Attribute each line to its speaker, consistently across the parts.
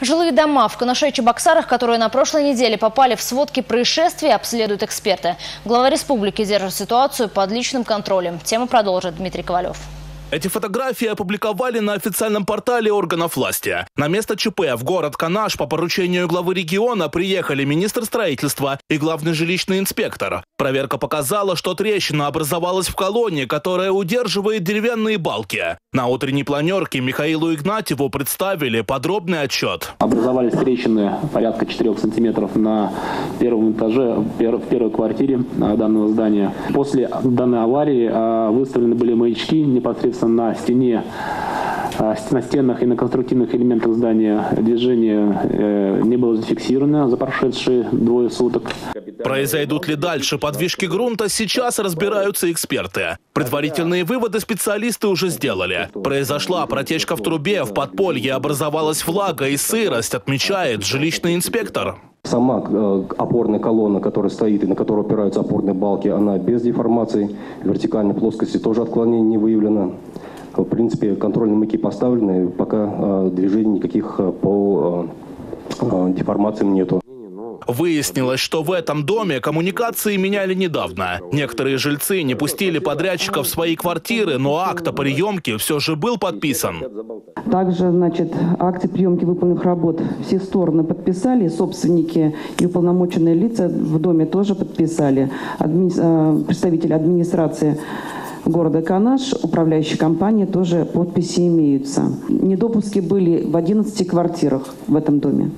Speaker 1: Жилые дома в Канаше и Чебоксарах, которые на прошлой неделе попали в сводки происшествий, обследуют эксперты. Глава республики держит ситуацию под личным контролем. Тему продолжит Дмитрий Ковалев.
Speaker 2: Эти фотографии опубликовали на официальном портале органов власти. На место ЧП в город Канаш по поручению главы региона приехали министр строительства и главный жилищный инспектор. Проверка показала, что трещина образовалась в колонии, которая удерживает деревянные балки. На утренней планерке Михаилу Игнатьеву представили подробный отчет.
Speaker 3: Образовались трещины порядка 4 сантиметров на первом этаже, в первой квартире данного здания. После данной аварии а, выставлены были маячки непосредственно на стене а, на стенах и на конструктивных элементах здания движение э, не было зафиксировано за прошедшие двое суток.
Speaker 2: Произойдут ли дальше подвижки грунта, сейчас разбираются эксперты. Предварительные выводы специалисты уже сделали. Произошла протечка в трубе, в подполье образовалась влага и сырость, отмечает жилищный инспектор.
Speaker 4: Сама э, опорная колонна, которая стоит и на которую опираются опорные балки, она без деформации. Вертикальной плоскости тоже отклонений не выявлено. В принципе, контрольные маяки поставлены, пока э, движений никаких э, по деформациям нету.
Speaker 2: Выяснилось, что в этом доме коммуникации меняли недавно. Некоторые жильцы не пустили подрядчиков в свои квартиры, но акт о приемке все же был подписан.
Speaker 5: Также, значит, акты приемки выполненных работ все стороны подписали, собственники и уполномоченные лица в доме тоже подписали. Адми... Э, представители администрации города Канаш, управляющей компании тоже подписи имеются. Недопуски были в 11 квартирах в этом доме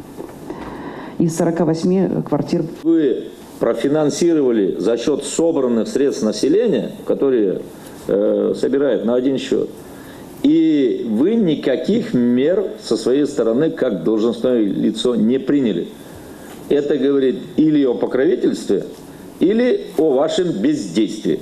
Speaker 5: из 48 квартир.
Speaker 6: Вы профинансировали за счет собранных средств населения, которые э, собирают на один счет, и вы никаких мер со своей стороны, как должностное лицо, не приняли. Это говорит или о покровительстве, или о вашем бездействии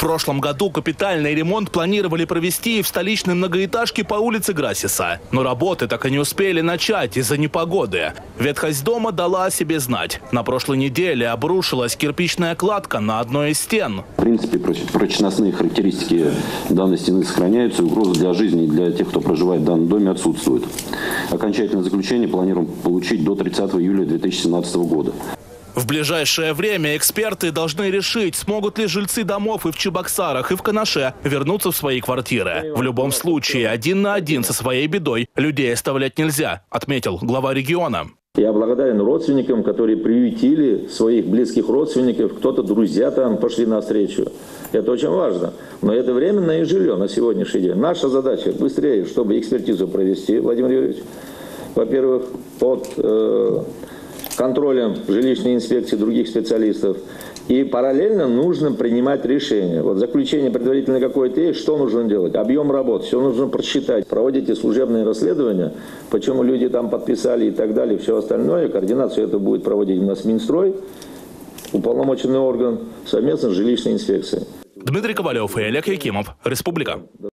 Speaker 2: прошлом году капитальный ремонт планировали провести в столичной многоэтажке по улице Грасиса. Но работы так и не успели начать из-за непогоды. Ветхость дома дала о себе знать. На прошлой неделе обрушилась кирпичная кладка на одной из стен.
Speaker 7: В принципе, прочностные характеристики данной стены сохраняются, и угроза для жизни и для тех, кто проживает в данном доме, отсутствует. Окончательное заключение планируем получить до 30 июля 2017 года.
Speaker 2: В ближайшее время эксперты должны решить, смогут ли жильцы домов и в Чебоксарах, и в Канаше вернуться в свои квартиры. В любом случае, один на один со своей бедой людей оставлять нельзя, отметил глава региона.
Speaker 6: Я благодарен родственникам, которые приютили своих близких родственников, кто-то друзья там пошли навстречу. Это очень важно. Но это временное жилье на сегодняшний день. Наша задача быстрее, чтобы экспертизу провести, Владимир Юрьевич. Во-первых, под э, контролем жилищной инспекции других специалистов. И параллельно нужно принимать решения. Вот заключение предварительно какое-то есть, что нужно делать? Объем работ, все нужно просчитать. Проводите служебные расследования, почему люди там подписали и так далее, все остальное. Координацию это будет проводить у нас Минстрой, уполномоченный орган, совместно с жилищной инспекцией.
Speaker 2: Дмитрий Ковалев и Олег Якимов. Республика.